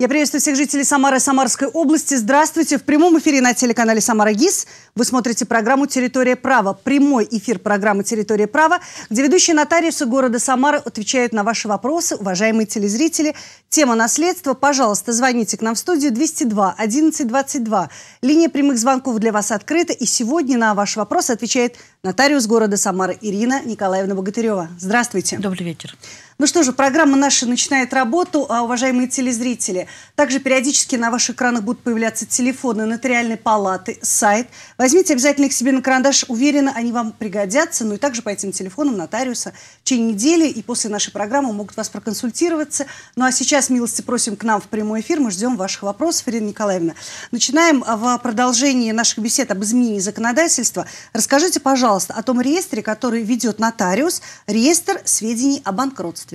Я приветствую всех жителей Самары и Самарской области. Здравствуйте. В прямом эфире на телеканале «Самара ГИС» вы смотрите программу «Территория права». Прямой эфир программы «Территория права», где ведущие нотариусы города Самары отвечают на ваши вопросы. Уважаемые телезрители, тема наследства. Пожалуйста, звоните к нам в студию 202 11 22. Линия прямых звонков для вас открыта. И сегодня на ваши вопросы отвечает нотариус города Самары Ирина Николаевна Богатырева. Здравствуйте. Добрый вечер. Ну что же, программа наша начинает работу, а, уважаемые телезрители. Также периодически на ваших экранах будут появляться телефоны нотариальной палаты, сайт. Возьмите обязательно их себе на карандаш, уверена, они вам пригодятся. Ну и также по этим телефонам нотариуса в течение недели и после нашей программы могут вас проконсультироваться. Ну а сейчас милости просим к нам в прямой эфир, мы ждем ваших вопросов, Ирина Николаевна. Начинаем в продолжении наших бесед об изменении законодательства. Расскажите, пожалуйста, о том реестре, который ведет нотариус, реестр сведений о банкротстве.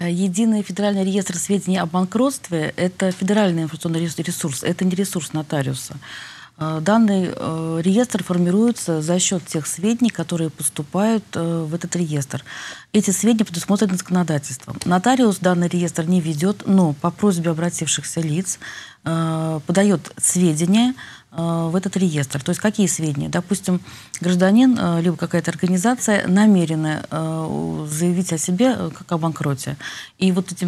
Э, единый федеральный реестр сведений о банкротстве – это федеральный информационный ресурс, это не ресурс нотариуса. Э, данный э, реестр формируется за счет тех сведений, которые поступают в этот реестр. Эти сведения предусмотрены законодательством. Нотариус данный реестр не ведет, но по просьбе обратившихся лиц подает сведения в этот реестр. То есть какие сведения? Допустим, гражданин, э, либо какая-то организация намерена э, заявить о себе как о банкроте. И вот эти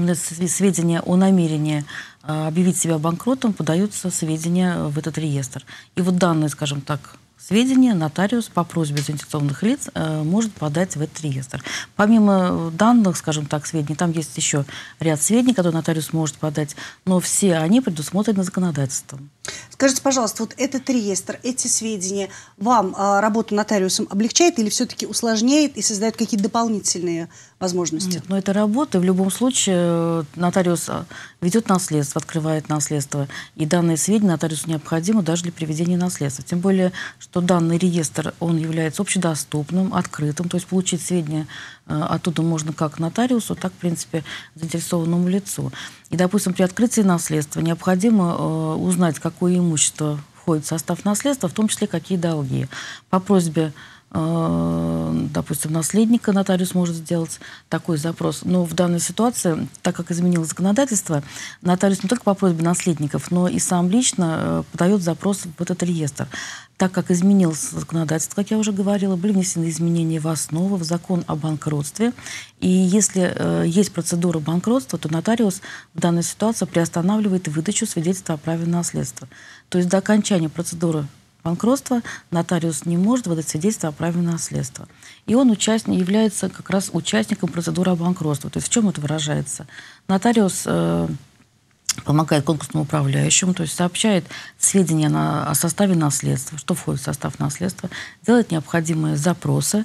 сведения о намерении объявить себя банкротом подаются сведения в этот реестр. И вот данные, скажем так, сведения нотариус по просьбе заинтересованных лиц э, может подать в этот реестр. Помимо данных, скажем так, сведений, там есть еще ряд сведений, которые нотариус может подать, но все они предусмотрены законодательством. Скажите, пожалуйста, вот этот реестр, эти сведения вам э, работу нотариусом облегчает или все-таки усложняет и создает какие-то дополнительные возможности? Нет, но это работа. В любом случае э, нотариус э, ведет наследство, открывает наследство. И данные сведения нотариусу необходимы даже для приведения наследства. Тем более, что данный реестр, он является общедоступным, открытым. То есть получить сведения э, оттуда можно как нотариусу, так, в принципе, заинтересованному лицу. И, допустим, при открытии наследства необходимо узнать, какое имущество входит в состав наследства, в том числе какие долги. По просьбе Э, допустим, наследника нотариус может сделать такой запрос. Но в данной ситуации, так как изменилось законодательство, нотариус не только по просьбе наследников, но и сам лично э, подает запрос в этот реестр. Так как изменилось законодательство, как я уже говорила, были внесены изменения в основу, в закон о банкротстве. И если э, есть процедура банкротства, то нотариус в данной ситуации приостанавливает выдачу свидетельства о праве на наследство. То есть до окончания процедуры банкротства нотариус не может выдать свидетельство о праве на наследство. И он участник, является как раз участником процедуры банкротства. То есть в чем это выражается? Нотариус э, помогает конкурсному управляющему, то есть сообщает сведения на, о составе наследства, что входит в состав наследства, делает необходимые запросы,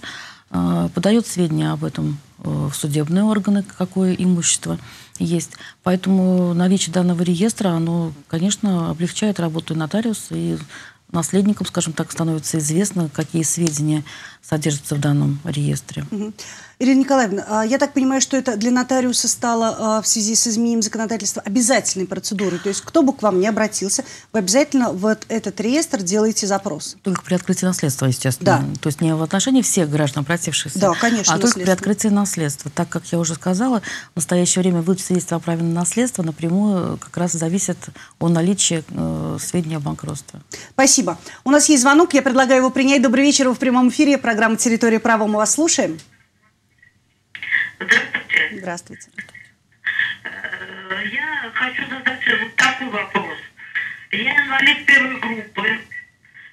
э, подает сведения об этом э, в судебные органы, какое имущество есть. Поэтому наличие данного реестра, оно, конечно, облегчает работу нотариуса и наследникам, скажем так, становится известно, какие сведения содержатся в данном реестре. Угу. Ирина Николаевна, а, я так понимаю, что это для нотариуса стало а, в связи с изменением законодательства обязательной процедурой. То есть кто бы к вам не обратился, вы обязательно в этот реестр делаете запрос. Только при открытии наследства, естественно. Да. То есть не в отношении всех граждан, обратившихся, да, конечно, а только при открытии наследства. Так как я уже сказала, в настоящее время выдача свидетельства о праве на наследство напрямую как раз зависит от наличия э, сведений о банкротстве. Спасибо. У нас есть звонок, я предлагаю его принять. Добрый вечер, вы в прямом эфире. Программа «Территория права». Мы вас слушаем. Здравствуйте. Здравствуйте. Э, я хочу задать вот такой вопрос. Я инвалид первой группы,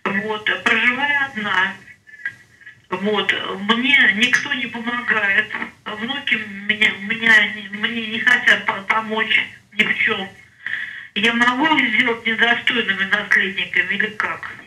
вот, проживаю одна. Вот, мне никто не помогает, внуки меня, меня, мне не хотят помочь ни в чем. Я могу сделать недостойными наследниками или как?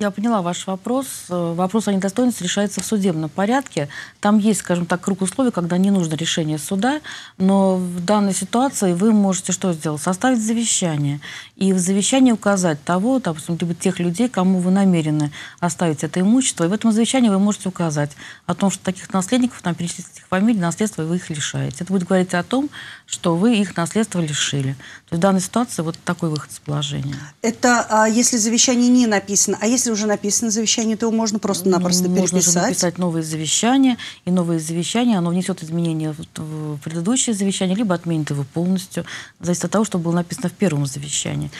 Я поняла ваш вопрос. Э, вопрос о недостойности решается в судебном порядке. Там есть, скажем так, круг условий, когда не нужно решение суда, но в данной ситуации вы можете что сделать? Составить завещание. И в завещании указать того, допустим, либо тех людей, кому вы намерены оставить это имущество. И в этом завещании вы можете указать о том, что таких наследников, там перечислить их фамилии, наследство, и вы их лишаете. Это будет говорить о том, что вы их наследство лишили. То есть в данной ситуации вот такой выход из положения. Это а, если завещание не написано. А если если уже написано завещание, то его можно просто-напросто Ну, Можно же переписать. написать новые завещания, и новые завещания, оно внесет изменения в, предыдущее завещание, либо отменит его полностью. Зависит от того, что было написано в первом завещании.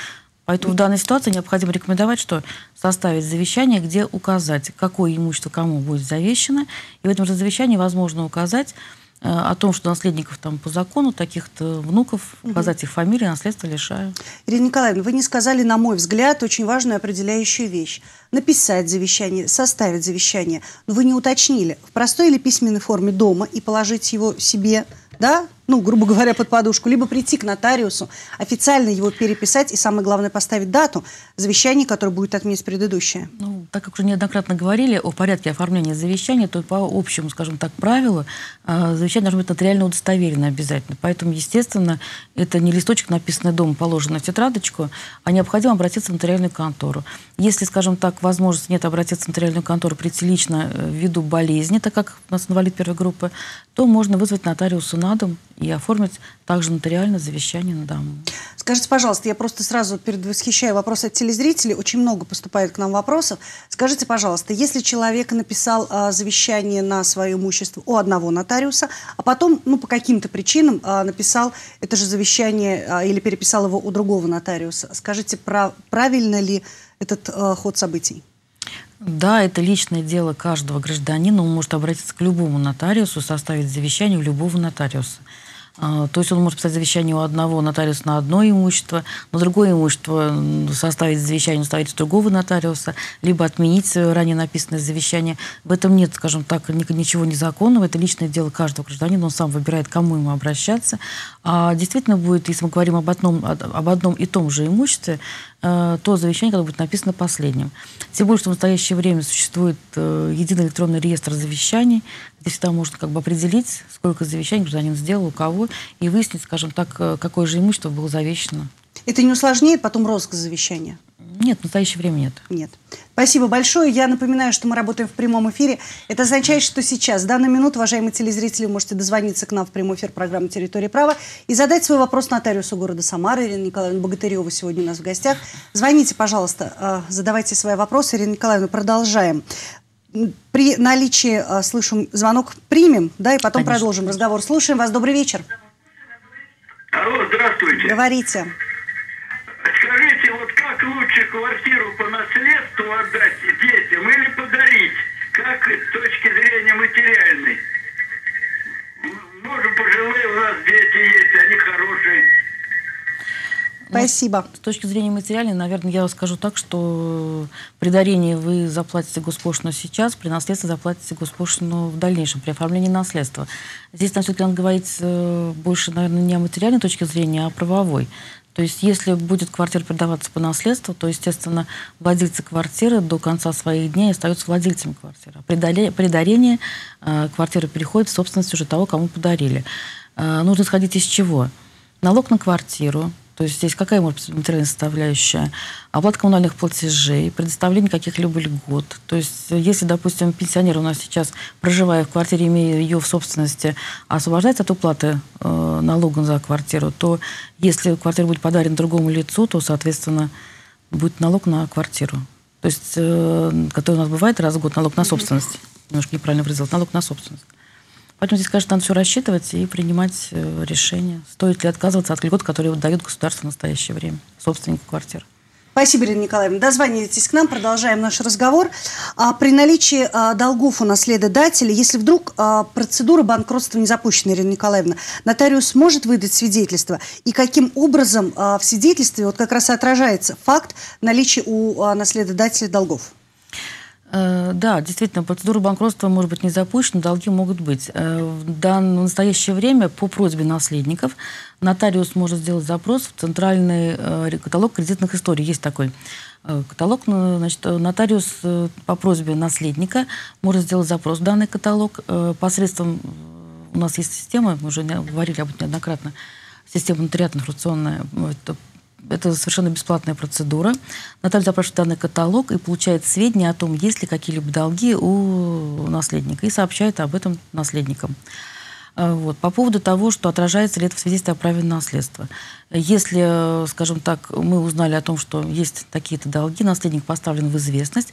Поэтому в данной ситуации необходимо рекомендовать, что составить завещание, где указать, какое имущество кому будет завещено. И в этом же завещании возможно указать о том, что наследников там по закону, таких-то внуков, указать их фамилии, наследство лишаю. Ирина Николаевна, вы не сказали, на мой взгляд, очень важную определяющую вещь. Написать завещание, составить завещание. Но вы не уточнили, в простой или письменной форме дома и положить его себе, да, ну, грубо говоря, под подушку, либо прийти к нотариусу, официально его переписать и, самое главное, поставить дату завещания, которое будет отменить предыдущее. Ну, так как уже неоднократно говорили о порядке оформления завещания, то по общему, скажем так, правилу э, завещание должно быть нотариально удостоверено обязательно. Поэтому, естественно, это не листочек, написанный дома, положенный в тетрадочку, а необходимо обратиться в нотариальную контору. Если, скажем так, возможности нет обратиться в нотариальную контору, прийти лично э, ввиду болезни, так как у нас инвалид первой группы, то можно вызвать нотариуса на дом и оформить также нотариально завещание на дому. Скажите, пожалуйста, я просто сразу предвосхищаю вопрос от телезрителей. Очень много поступает к нам вопросов. Скажите, пожалуйста, если человек написал а, завещание на свое имущество у одного нотариуса, а потом, ну, по каким-то причинам а, написал это же завещание а, или переписал его у другого нотариуса, скажите, прав- правильно ли этот а, ход событий? Да, это личное дело каждого гражданина. Он может обратиться к любому нотариусу, составить завещание у любого нотариуса. А, То есть он может писать завещание у одного нотариуса на одно имущество, на другое имущество составить завещание, ставить у другого нотариуса, либо отменить ранее написанное завещание. В этом нет, скажем так, ни- ничего незаконного. Это личное дело каждого гражданина. Он сам выбирает, к кому ему обращаться. А действительно будет, если мы говорим об одном, об одном и том же имуществе, э, то завещание, которое будет написано последним. Тем более, что в настоящее время существует э, единый электронный реестр завещаний, где всегда можно как бы определить, сколько завещаний гражданин сделал, у кого, и выяснить, скажем так, э, какое же имущество было завещено. Это не усложняет потом розыск завещания? Нет, в настоящее время нет. Нет. Спасибо большое. Я напоминаю, что мы работаем в прямом эфире. Это означает, что сейчас, в данную минуту, уважаемые телезрители, вы можете дозвониться к нам в прямой эфир программы «Территория права» и задать свой вопрос нотариусу города Самары. Ирина Николаевна Богатырева сегодня у нас в гостях. Звоните, пожалуйста, э, задавайте свои вопросы. Ирина Николаевна, продолжаем. При наличии, э, слышим, звонок примем, да, и потом Конечно, продолжим разговор. Слушаем вас. Добрый вечер. Алло, здравствуйте. Говорите. Лучше квартиру по наследству отдать детям или подарить? Как с точки зрения материальной? Может, пожилые у нас дети есть, они хорошие. Спасибо. С точки зрения материальной, наверное, я скажу так, что при дарении вы заплатите госпошлину сейчас, при наследстве заплатите госпошлину в дальнейшем, при оформлении наследства. Здесь нам все-таки надо говорить э, больше, наверное, не о материальной точке зрения, а о правовой. То есть, если будет квартира продаваться по наследству, то, естественно, владельцы квартиры до конца своих дней остаются владельцами квартиры. А при дарении э, квартира переходит в собственность уже того, кому подарили. Э, нужно исходить из чего? Налог на квартиру, то есть здесь какая может быть материальная составляющая? Оплата коммунальных платежей, предоставление каких-либо льгот. То есть э, если, допустим, пенсионер у нас сейчас, проживая в квартире, имея ее в собственности, освобождается от уплаты э, налога за квартиру, то если квартира будет подарена другому лицу, то, соответственно, будет налог на квартиру. То есть, э, который у нас бывает раз в год, налог на собственность. Немножко неправильно выразил, налог на собственность. Поэтому здесь, конечно, надо все рассчитывать и принимать э, решение, стоит ли отказываться от льгот, которые дает государство в настоящее время, собственнику квартир. Спасибо, Ирина Николаевна. Дозванивайтесь к нам, продолжаем наш разговор. А, при наличии а, долгов у наследодателя, если вдруг а, процедура банкротства не запущена, Ирина Николаевна, нотариус может выдать свидетельство? И каким образом в свидетельстве вот как раз и отражается факт наличия у наследодателя долгов? Э, Да, действительно, процедура банкротства может быть не запущена, долги могут быть. Э, В настоящее время по просьбе наследников нотариус может сделать запрос в центральный э, каталог кредитных историй. Есть такой каталог. Значит, нотариус по просьбе наследника может сделать запрос в данный каталог посредством... У нас есть система, мы уже говорили об этом неоднократно, система нотариатно-информационная. Это совершенно бесплатная процедура. Нотариус запрашивает данный каталог и получает сведения о том, есть ли какие-либо долги у наследника, и сообщает об этом наследникам. Э, вот. По поводу того, что отражается ли это в свидетельстве о праве на наследство. Если, скажем так, мы узнали о том, что есть такие-то долги, наследник поставлен в известность,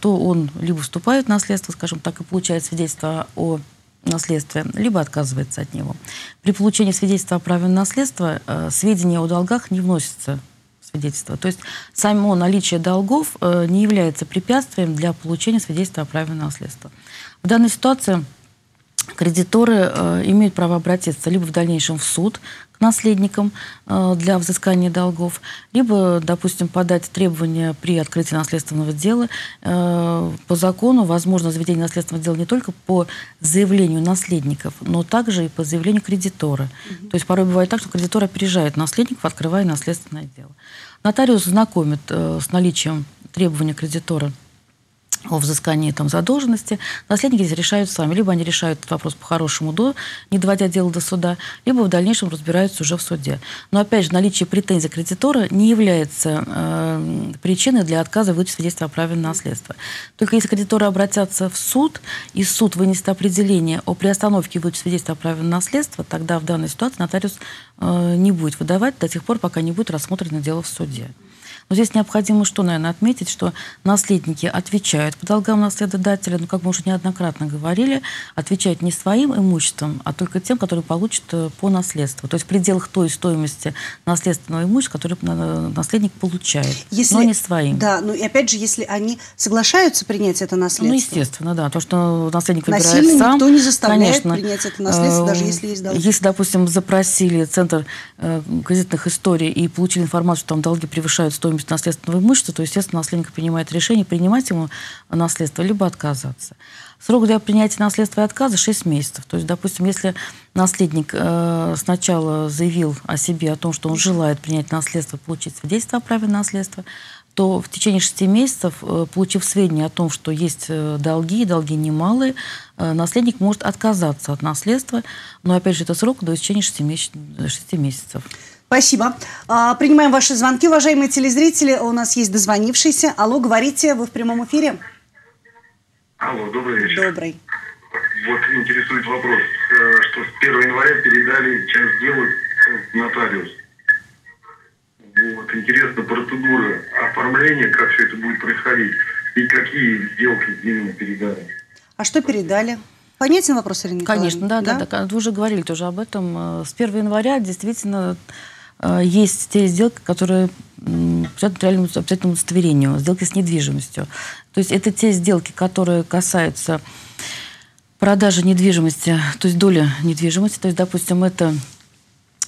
то он либо вступает в наследство, скажем так, и получает свидетельство о наследстве, либо отказывается от него. При получении свидетельства о праве на наследство сведения о долгах не вносятся свидетельства. То есть само наличие долгов э, не является препятствием для получения свидетельства о праве на наследство. В данной ситуации кредиторы э, имеют право обратиться либо в дальнейшем в суд к наследникам э, для взыскания долгов, либо, допустим, подать требования при открытии наследственного дела. Э, по закону возможно заведение наследственного дела не только по заявлению наследников, но также и по заявлению кредитора. Mm-hmm. То есть порой бывает так, что кредитор опережает наследников, открывая наследственное дело. Нотариус знакомит э, с наличием требования кредитора о взыскании там, задолженности, наследники здесь решают сами. Либо они решают этот вопрос по-хорошему, до, не доводя дело до суда, либо в дальнейшем разбираются уже в суде. Но, опять же, наличие претензий кредитора не является э, причиной для отказа выдачи свидетельства о праве на наследство. Только если кредиторы обратятся в суд, и суд вынесет определение о приостановке выдачи свидетельства о праве на наследство, тогда в данной ситуации нотариус э, не будет выдавать до тех пор, пока не будет рассмотрено дело в суде. Но здесь необходимо что, наверное, отметить, что наследники отвечают по долгам наследодателя, ну, как мы уже неоднократно говорили, отвечают не своим имуществом, а только тем, которые получат э, по наследству. То есть в пределах той стоимости наследственного имущества, который наследник получает, если, но не своим. Да, ну и опять же, если они соглашаются принять это наследство. Ну, естественно, да. То, что наследник выбирает сам. никто не заставляет конечно, принять это наследство, даже если есть долги. Если, допустим, запросили Центр э, кредитных историй и получили информацию, что там долги превышают стоимость стоимость наследственного имущества, то, естественно, наследник принимает решение, принимать ему наследство, либо отказаться. Срок для принятия наследства и отказа 6 месяцев. То есть, допустим, если наследник э, сначала заявил о себе, о том, что он желает принять наследство, получить свидетельство о праве на наследство, то в течение шести месяцев, э, получив сведения о том, что есть э, долги, долги немалые, э, наследник может отказаться от наследства, но, опять же, это срок до истечения шести месяцев. Спасибо. А, принимаем ваши звонки, уважаемые телезрители. У нас есть дозвонившийся. Алло, говорите, вы в прямом эфире? Алло, добрый вечер. Добрый. Вот интересует вопрос, э, что с 1 января передали часть дела нотариус. Вот, интересна процедура оформления, как все это будет происходить, и какие сделки именно передали. А что передали? Понятен вопрос, Ирина Конечно, да, да, да, да. Вы уже говорили тоже об этом. Э, с 1 января действительно есть те сделки, которые подлежат реальному обязательному удостоверению, сделки с недвижимостью. То есть это те сделки, которые касаются продажи недвижимости, то есть доли недвижимости. То есть, допустим, это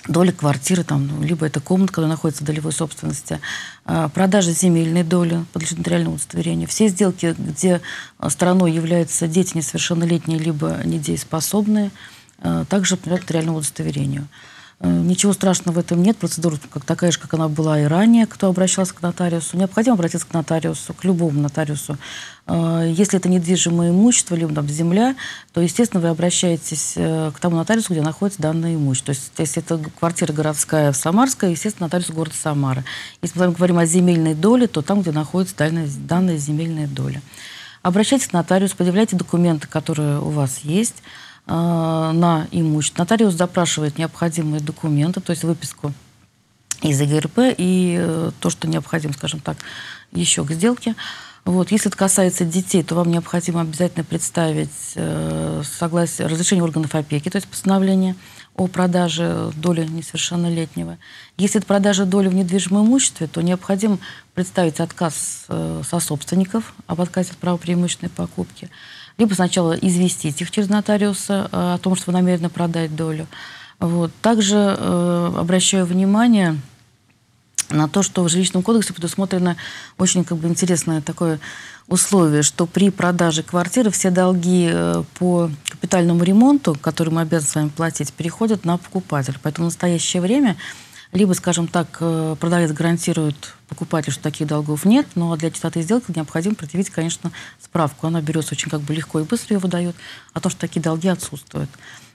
доля квартиры, там, ну, либо это комната, которая находится в долевой собственности, э, продажа земельной доли подлежит нотариальному удостоверению. Все сделки, где стороной являются дети несовершеннолетние, либо недееспособные, э, также подлежат нотариальному удостоверению. Э, ничего страшного в этом нет. Процедура как такая же, как она была и ранее, кто обращался к нотариусу. Необходимо обратиться к нотариусу, к любому нотариусу. Э, если это недвижимое имущество, либо там, земля, то, естественно, вы обращаетесь э, к тому нотариусу, где находится данное имущество. То есть, если это квартира городская в Самарской, естественно, нотариус города Самара. Если мы говорим о земельной доле, то там, где находится данная, данная земельная доля. Обращайтесь к нотариусу, предъявляйте документы, которые у вас есть. Э, на имущество. Нотариус запрашивает необходимые документы, то есть выписку из ЕГРП и э, то, что необходимо, скажем так, еще к сделке. Вот. Если это касается детей, то вам необходимо обязательно представить э, согласие, разрешение органов опеки, то есть постановление о продаже доли несовершеннолетнего. Если это продажа доли в недвижимом имуществе, то необходимо представить отказ э, со собственников об отказе от права преимущественной покупки либо сначала известить их через нотариуса э, о том, что вы намерены продать долю. Вот. Также э, обращаю внимание на то, что в жилищном кодексе предусмотрено очень как бы, интересное такое условие, что при продаже квартиры все долги э, по капитальному ремонту, который мы обязаны с вами платить, переходят на покупателя. Поэтому в настоящее время либо, скажем так, э, продавец гарантирует покупателю, что таких долгов нет, но для чистоты сделки необходимо предъявить, конечно, справку. Она берется очень как бы легко и быстро ее выдает о том, что такие долги отсутствуют.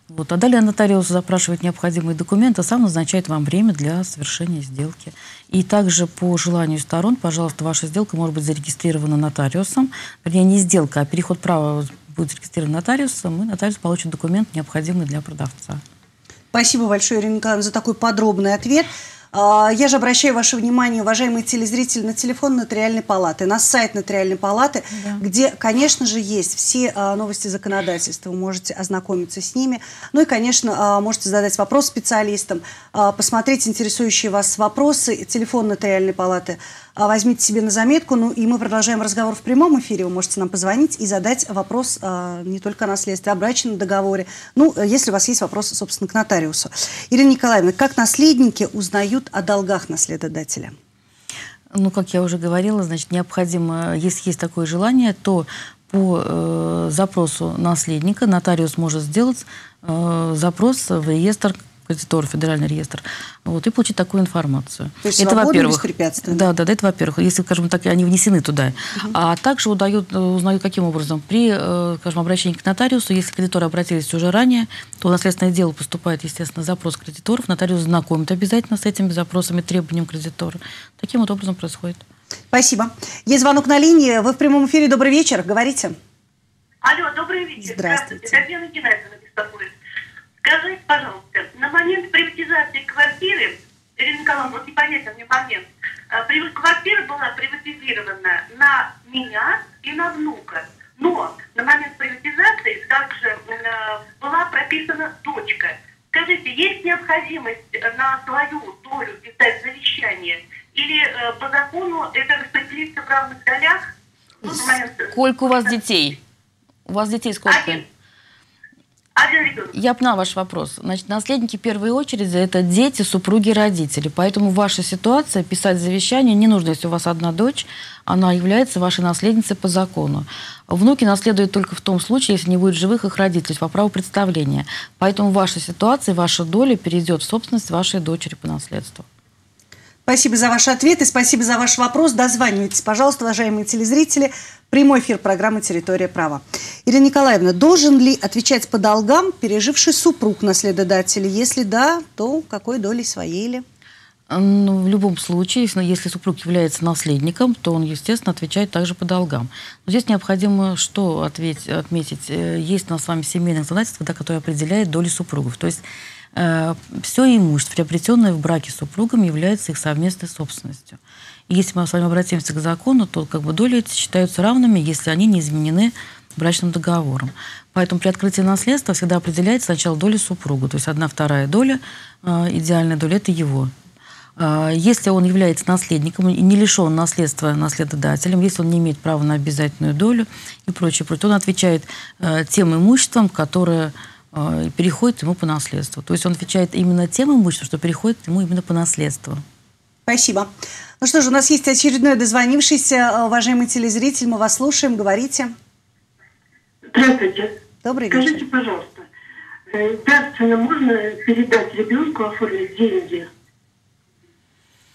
Вот. А далее нотариус запрашивает необходимые документы, а сам назначает вам время для совершения сделки. И также по желанию сторон, пожалуйста, ваша сделка может быть зарегистрирована нотариусом. Вернее, не сделка, а переход права будет зарегистрирован нотариусом, и нотариус получит документ, необходимый для продавца. Спасибо большое, Ирина Николаевна, за такой подробный ответ. А, я же обращаю ваше внимание, уважаемые телезрители, на телефон Нотариальной палаты, на сайт Нотариальной палаты, да. где, конечно же, есть все а, новости законодательства. Вы можете ознакомиться с ними. Ну и, конечно, а, можете задать вопрос специалистам, посмотреть интересующие вас вопросы. Телефон Нотариальной палаты возьмите себе на заметку. Ну и мы продолжаем разговор в прямом эфире. Вы можете нам позвонить и задать вопрос не только о наследстве, о брачном договоре. Ну, если у вас есть вопросы, собственно, к нотариусу. Ирина Николаевна, как наследники узнают о долгах наследодателя? Ну, как я уже говорила, значит, необходимо, если есть такое желание, то по э, запросу наследника нотариус может сделать э, запрос в реестр кредитор, федеральный реестр, вот, и получить такую информацию. То есть это во-первых. Да, да, да, это во-первых, если, скажем так, они внесены туда. Угу. А также удают, узнают каким образом? При, э, скажем, обращении к нотариусу, если кредиторы обратились уже ранее, то в наследственное дело поступает, естественно, запрос кредиторов, нотариус знакомит обязательно с этими запросами, требованием кредитора. Таким вот образом происходит. Спасибо. Есть звонок на линии. Вы в прямом эфире. Добрый вечер. Говорите. Алло, добрый вечер. Здравствуйте. Здравствуйте. Татьяна Геннадьевна беспокоит. Скажите, пожалуйста, на момент приватизации квартиры, Ирина Николаевна, вот непонятен мне момент, э, квартира была приватизирована на меня и на внука. Но на момент приватизации также э, была прописана дочка. Скажите, есть необходимость на свою долю писать завещание? Или э, по закону это распределится в равных долях? Сколько у вас детей? У вас детей сколько? Один. Один ребенок. Я поняла ваш вопрос. Значит, наследники в первой очереди – это дети, супруги, родители. Поэтому ваша ситуация, писать завещание не нужно, если у вас одна дочь, она является вашей наследницей по закону. Внуки наследуют только в том случае, если не будет живых их родителей, по праву представления. Поэтому ваша ситуация, ваша доля перейдет в собственность вашей дочери по наследству. Спасибо за ваш ответ и спасибо за ваш вопрос. Дозванивайтесь, пожалуйста, уважаемые телезрители. Прямой эфир программы «Территория права». Ирина Николаевна, должен ли отвечать по долгам переживший супруг наследодателя? Если да, то какой долей своей ли? Ну, в любом случае, если, супруг является наследником, то он, естественно, отвечает также по долгам. Но здесь необходимо что ответить, отметить? Э, есть у нас с вами семейное законодательство, да, которое определяет доли супругов. То есть все имущество, приобретенное в браке с супругом, является их совместной собственностью. И если мы с вами обратимся к закону, то как бы доли эти считаются равными, если они не изменены брачным договором. Поэтому при открытии наследства всегда определяется сначала доля супруга, то есть одна вторая доля, э, идеальная доля, это его. Э, если он является наследником и не лишен наследства наследодателем, если он не имеет права на обязательную долю и прочее, то он отвечает тем имуществом, которое Э, переходит ему по наследству. То есть он отвечает именно тем имуществом, что переходит ему именно по наследству. Спасибо. Ну что же, у нас есть очередной дозвонившийся, э, уважаемый телезритель, мы вас слушаем, говорите. Здравствуйте. Добрый вечер. Скажите, пожалуйста, дарственно э, можно передать ребенку, оформить деньги –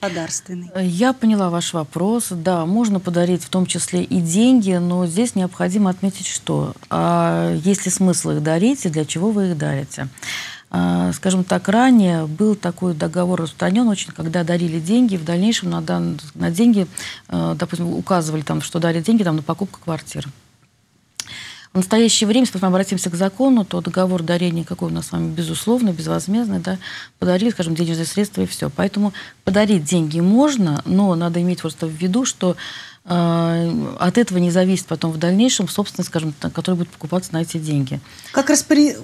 подарственный. Я поняла ваш вопрос. Да, можно подарить в том числе и деньги, но здесь необходимо отметить, что а есть ли смысл их дарить и для чего вы их дарите. А, скажем так, ранее был такой договор распространен очень, когда дарили деньги, в дальнейшем на, дан, на деньги, а, допустим, указывали, там, что дарят деньги там, на покупку квартиры. В настоящее время, если мы обратимся к закону, то договор дарения какой у нас с вами безусловно, безвозмездный, да, подарили, скажем, денежные средства и все. Поэтому подарить деньги можно, но надо иметь просто в виду, что э, от этого не зависит потом в дальнейшем собственность, скажем, которая будет покупаться на эти деньги. Как распри...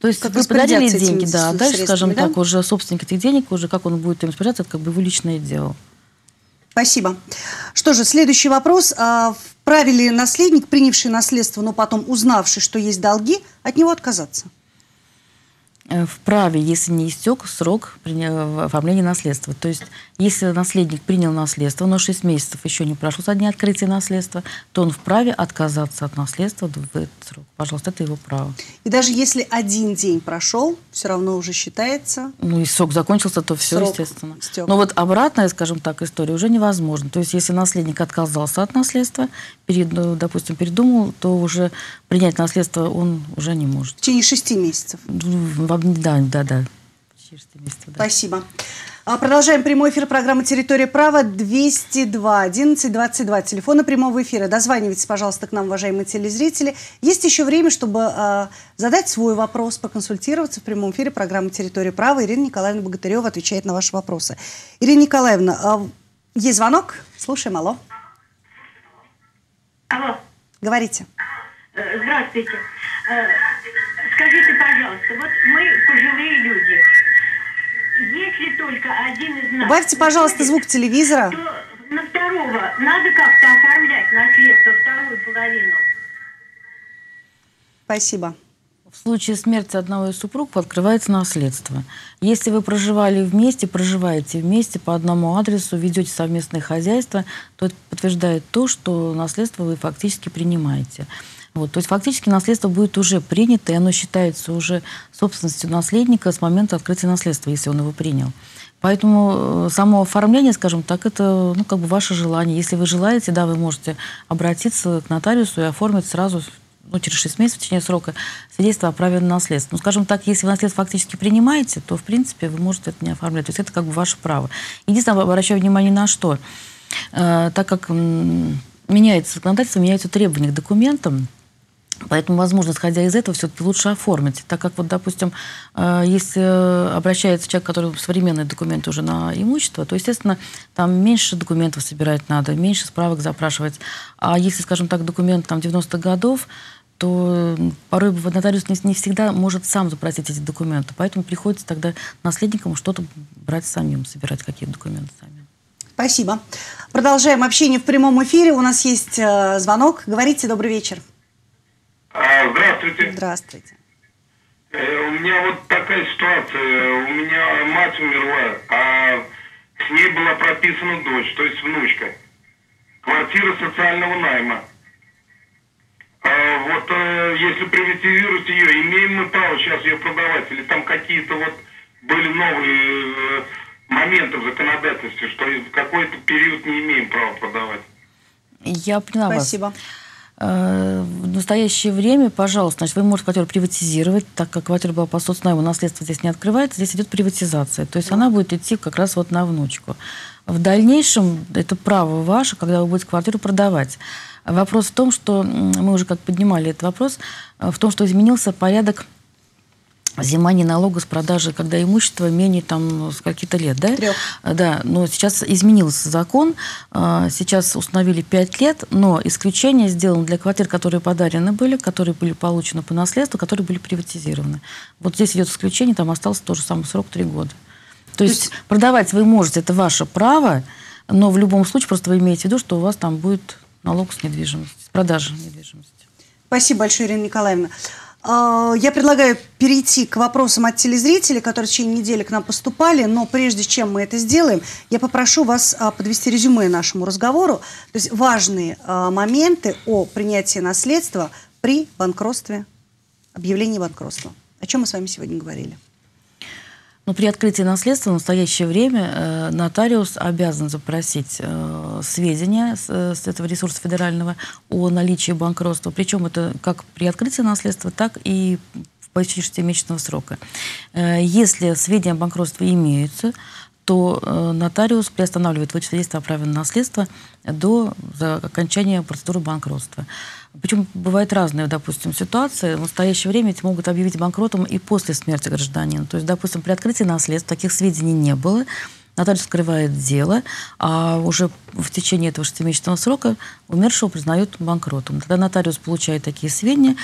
То есть как вы подарили деньги, да, а дальше, скажем да? так, уже собственник этих денег, уже как он будет им распоряжаться, это как бы его личное дело. Спасибо. Что же, следующий вопрос. А, ли наследник, принявший наследство, но потом узнавший, что есть долги, от него отказаться? Э, вправе, если не истек срок оформления наследства. То есть, если наследник принял наследство, но 6 месяцев еще не прошло со дня открытия наследства, то он вправе отказаться от наследства в этот срок. Пожалуйста, это его право. И даже если один день прошел, все равно уже считается... Ну, и срок закончился, то все, срок естественно. Стек. Но вот обратная, скажем так, история уже невозможна. То есть, если наследник отказался от наследства, перед, ну, допустим, передумал, то уже принять наследство он уже не может. В течение шести месяцев? Да, да, да. Спасибо. А, Продолжаем прямой эфир программы «Территория права» 202 11 22. Телефона прямого эфира. Дозванивайтесь, пожалуйста, к нам, уважаемые телезрители. Есть еще время, чтобы а, задать свой вопрос, поконсультироваться в прямом эфире программы «Территория права». Ирина Николаевна Богатырева отвечает на ваши вопросы. Ирина Николаевна, а, есть звонок? Слушаем, алло. Алло, Говорите. э, здравствуйте. Скажите, пожалуйста, вот мы пожилые люди. Если только один из нас... Убавьте, пожалуйста, звук телевизора. То на второго надо как-то оформлять наследство, вторую половину. Спасибо. В случае смерти одного из супругов открывается наследство. Если вы проживали вместе, проживаете вместе по одному адресу, ведете совместное хозяйство, то это подтверждает то, что наследство вы фактически принимаете. Вот, то есть фактически наследство будет уже принято, и оно считается уже собственностью наследника с момента открытия наследства, если он его принял. Поэтому э, само оформление, скажем так, это ну, как бы ваше желание. Если вы желаете, да, вы можете обратиться к нотариусу и оформить сразу ну, через 6 месяцев в течение срока свидетельство о праве на наследство. Ну, скажем так, если вы наследство фактически принимаете, то, в принципе, вы можете это не оформлять. То есть это как бы ваше право. Единственное, обращаю внимание на что. Э, так как меняется законодательство, меняются требования к документам, Поэтому, возможно, исходя из этого, все-таки лучше оформить. Так как, вот, допустим, э, если обращается человек, который современные документы уже на имущество, то, естественно, там меньше документов собирать надо, меньше справок запрашивать. А если, скажем так, документ там 90-х годов, то порой нотариус не, не всегда может сам запросить эти документы. Поэтому приходится тогда наследникам что-то брать самим, собирать какие-то документы сами. Спасибо. Продолжаем общение в прямом эфире. У нас есть э, звонок. Говорите, добрый вечер. А, здравствуйте. Здравствуйте. Э, У меня вот такая ситуация. У меня мать умерла, а с ней была прописана дочь, то есть внучка. Квартира социального найма. А вот э, если приватизировать ее, имеем мы право сейчас ее продавать? Или там какие-то вот были новые э, моменты в законодательстве, что в какой-то период не имеем права продавать? Я поняла вас. Спасибо. Э, В настоящее время, пожалуйста, значит, вы можете квартиру приватизировать, так как квартира была по соцнайму, наследство здесь не открывается, здесь идет приватизация. То есть она будет идти как раз вот на внучку. В дальнейшем это право ваше, когда вы будете квартиру продавать. Вопрос в том, что мы уже как поднимали этот вопрос, э, в том, что изменился порядок взимания налога с продажи, когда имущество менее там скольки-то лет, да? Трех. А, Да, но сейчас изменился закон, а, сейчас установили 5 лет, но исключение сделано для квартир, которые подарены были, которые были получены по наследству, которые были приватизированы. Вот здесь идет исключение, там остался тот же самый срок 3 года. То есть продавать вы можете, это ваше право, но в любом случае просто вы имеете в виду, что у вас там будет налог с недвижимости, с продажи недвижимости. Спасибо большое, Ирина Николаевна. А, Я предлагаю перейти к вопросам от телезрителей, которые в течение недели к нам поступали, но прежде чем мы это сделаем, я попрошу вас а, подвести резюме нашему разговору, то есть важные а, моменты о принятии наследства при банкротстве, объявлении банкротства. О чем мы с вами сегодня говорили? Но при открытии наследства в настоящее время э, нотариус обязан запросить э, сведения с, э, с этого ресурса федерального о наличии банкротства. Причем это как при открытии наследства, так и по истечении шестимесячного срока. Э, если сведения о банкротстве имеются, то э, нотариус приостанавливает выдачу свидетельства о праве на наследство до окончания процедуры банкротства. Причем бывают разные, допустим, ситуации. В настоящее время эти могут объявить банкротом и после смерти гражданина. То есть, допустим, при открытии наследства таких сведений не было. Нотариус скрывает дело, а уже в течение этого шестимесячного срока умершего признают банкротом. Тогда нотариус получает такие сведения,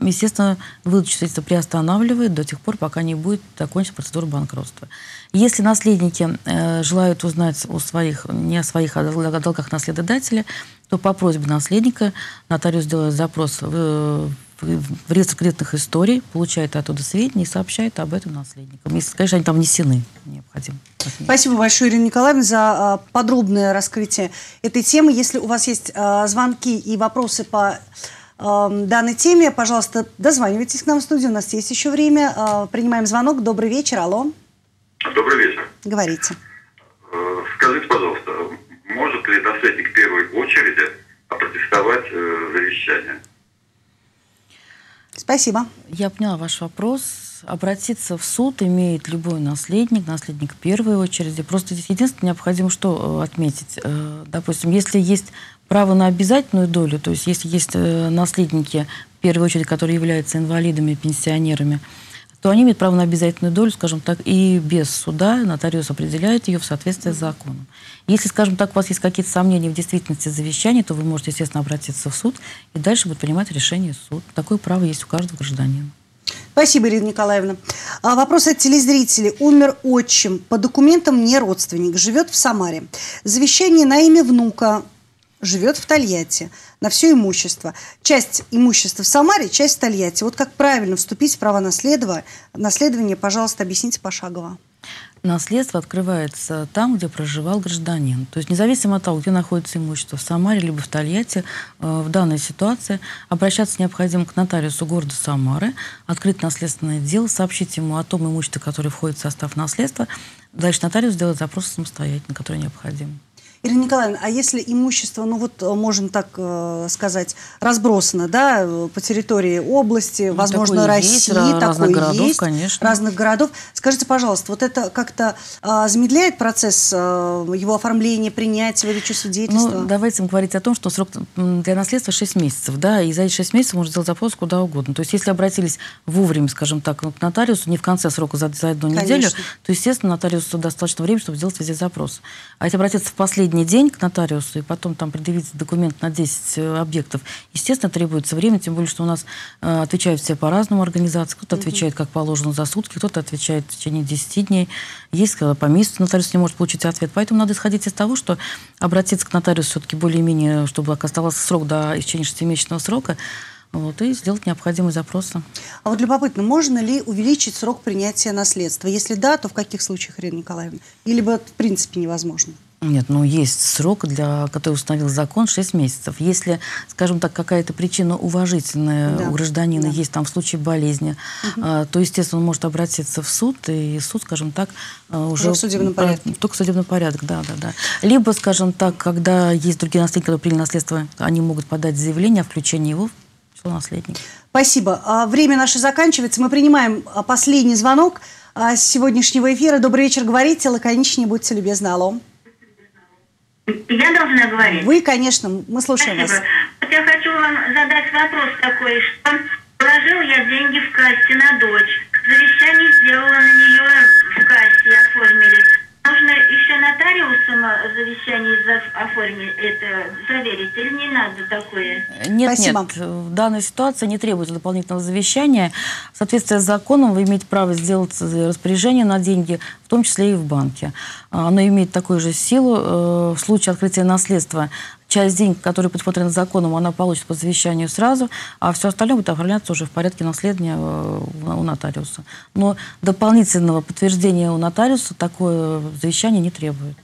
естественно, выдачу свидетельства приостанавливает до тех пор, пока не будет закончена процедура банкротства. Если наследники э, желают узнать о своих, не о своих, о долгах наследодателя, то по просьбе наследника нотариус делает запрос в, в, реестр кредитных историй, получает оттуда сведения и сообщает об этом наследникам. Если, конечно, они там внесены, необходимо. Спасибо большое, Ирина Николаевна, за а, подробное раскрытие этой темы. Если у вас есть а, звонки и вопросы по а, данной теме, пожалуйста, дозванивайтесь к нам в студию. У нас есть еще время. Принимаем звонок. Добрый вечер. Алло. Добрый вечер. Говорите. Э, Скажите, пожалуйста, может ли наследник первой очереди опротестовать э, завещание? Спасибо. Я поняла ваш вопрос. обратиться в суд имеет любой наследник, наследник в первой очереди. Просто здесь единственное необходимо что э, отметить. Допустим, если есть право на обязательную долю, то есть если есть наследники, в первую очередь, которые являются инвалидами, пенсионерами, то они имеют право на обязательную долю, скажем так, и без суда нотариус определяет ее в соответствии с законом. Если, скажем так, у вас есть какие-то сомнения в действительности завещания, то вы можете, естественно, обратиться в суд, и дальше будет принимать решение суд. Такое право есть у каждого гражданина. Спасибо, Ирина Николаевна. А, вопрос от телезрителей. Умер отчим, по документам не родственник, живет в Самаре. Завещание на имя внука живет в Тольятти на все имущество. Часть имущества в Самаре, часть в Тольятти. Вот как правильно вступить в право наследования, наследование, пожалуйста, объясните пошагово. Наследство открывается там, где проживал гражданин. То есть независимо от того, где находится имущество, в Самаре либо в Тольятти, э, в данной ситуации обращаться необходимо к нотариусу города Самары, открыть наследственное дело, сообщить ему о том имуществе, которое входит в состав наследства. Дальше нотариус сделает запрос самостоятельно, который необходим. Ирина Николаевна, а если имущество, ну вот, э, можем так э, сказать, разбросано, да, по территории области, ну, возможно, России, есть, такое разных городов, есть, конечно. разных городов. Скажите, пожалуйста, вот это как-то э, замедляет процесс э, его оформления, принятия, выдачи свидетельства? Ну, давайте говорить о том, что срок для наследства 6 месяцев, да, и за эти 6 месяцев можно сделать запрос куда угодно. То есть, если обратились вовремя, скажем так, к нотариусу, не в конце срока за, за одну конечно. неделю, то, естественно, нотариусу достаточно времени, чтобы сделать везде запрос. А если обратиться в последний последний день к нотариусу и потом там предъявить документ на 10 э, объектов, естественно, требуется время, тем более, что у нас э, отвечают все по-разному организации. Кто-то отвечает, как положено, за сутки, кто-то отвечает в течение 10 дней. Есть по месяцу нотариус не может получить ответ. Поэтому надо исходить из того, что обратиться к нотариусу все-таки более-менее, чтобы оставался срок до истечения шестимесячного срока, вот, и сделать необходимые запросы. А вот любопытно, можно ли увеличить срок принятия наследства? Если да, то в каких случаях, Ирина Николаевна? Или в принципе невозможно? Нет, ну есть срок, для, который установил закон, 6 месяцев. Если, скажем так, какая-то причина уважительная да. у гражданина да. есть там в случае болезни, угу. а, то, естественно, он может обратиться в суд, и суд, скажем так, а, уже... в судебном порядке. Только в судебном порядке, да, да, да. Либо, скажем так, когда есть другие наследники, которые приняли наследство, они могут подать заявление о включении его в число наследников. Спасибо. А, время наше заканчивается. Мы принимаем а, последний звонок сегодняшнего эфира. Добрый вечер, говорите. Лаконичнее, будьте любезны. Алло. Я должна говорить? Вы, конечно, мы слушаем Спасибо. вас. Вот я хочу вам задать вопрос такой, что положил я деньги в кассе на дочь, завещание сделала на нее в кассе, оформили. Нужно еще нотариусом завещание оформить, это заверить, или не надо такое? Нет, Спасибо. нет. В данной ситуации не требуется дополнительного завещания. В соответствии с законом вы имеете право сделать распоряжение на деньги, в том числе и в банке. Оно имеет такую же силу. Э, в случае открытия наследства часть денег, которые предусмотрены законом, она получит по завещанию сразу, а все остальное будет оформляться уже в порядке наследования э, у нотариуса. Но дополнительного подтверждения у нотариуса такое завещание не требует.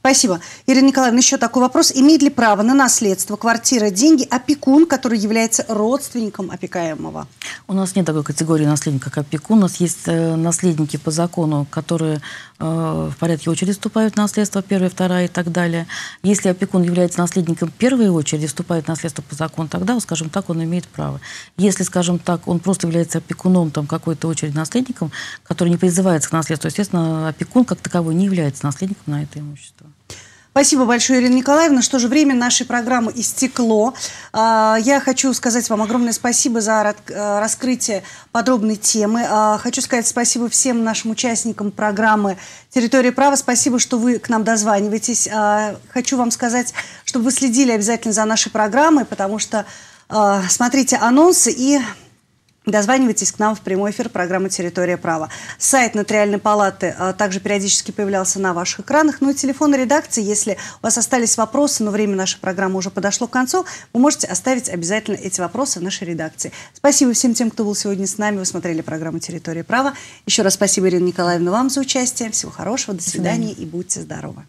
Спасибо. Ирина Николаевна, еще такой вопрос. Имеет ли право на наследство, квартира, деньги опекун, который является родственником опекаемого? У нас нет такой категории наследника, как опекун. У нас есть э, наследники по закону, которые в порядке очереди вступают в наследство, первая, вторая и так далее. Если опекун является наследником первой очереди, вступает в наследство по закону, тогда, скажем так, он имеет право. Если, скажем так, он просто является опекуном там, какой-то очереди наследником, который не призывается к наследству, естественно, опекун как таковой не является наследником на это имущество. Спасибо большое, Ирина Николаевна. Что же, время нашей программы истекло. А, я хочу сказать вам огромное спасибо за э, раскрытие подробной темы. А, хочу сказать спасибо всем нашим участникам программы «Территория права». Спасибо, что вы к нам дозваниваетесь. А, хочу вам сказать, чтобы вы следили обязательно за нашей программой, потому что смотрите анонсы и Дозванивайтесь к нам в прямой эфир программы «Территория права». Сайт Нотариальной палаты а, также периодически появлялся на ваших экранах. Ну и телефон редакции, если у вас остались вопросы, но время нашей программы уже подошло к концу, вы можете оставить обязательно эти вопросы в нашей редакции. Спасибо всем тем, кто был сегодня с нами. Вы смотрели программу «Территория права». Еще раз спасибо, Ирина Николаевна, вам за участие. Всего хорошего, до свидания, до свидания. и будьте здоровы.